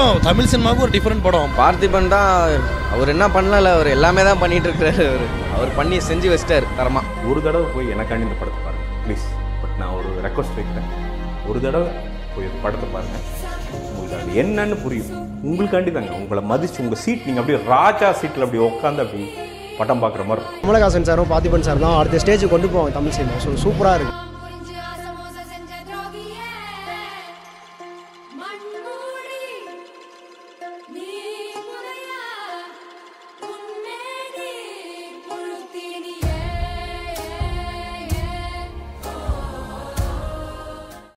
படம் தமிழ் சினிமாவுக்கு ஒரு டிஃப்ரெண்ட் படம். பார்த்திபன் தான் அவர் என்ன பண்ணல அவர் எல்லாமே தான் பண்ணிட்டு இருக்காரு அவர். அவர் பண்ணி செஞ்சு வச்சிட்டாரு தரமா. ஒரு தடவை போய் எனக்காண்டி இந்த படத்தை பாருங்க ப்ளீஸ் பட் நான் ஒரு ரெக்வஸ்ட் வைக்கிறேன். ஒரு தடவை போய் படத்தை பாருங்க. உங்களுக்கு அது என்னன்னு புரியும். உங்களுக்காண்டி தாங்க உங்களை மதிச்சு உங்கள் சீட் நீங்கள் அப்படியே ராஜா சீட்டில் அப்படி உட்காந்து அப்படி படம் பார்க்குற மாதிரி கமலஹாசன் சாரும் பார்த்திபன் சார் தான் அடுத்த ஸ்டேஜ் கொண்டு போவாங்க தமிழ் சினிமா. ஸோ சூப்பராக இருக்கு.